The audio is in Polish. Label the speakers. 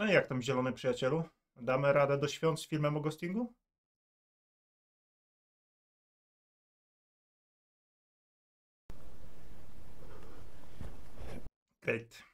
Speaker 1: No i jak tam, zielony przyjacielu? Damy radę do świąt z filmem o ghostingu? Great.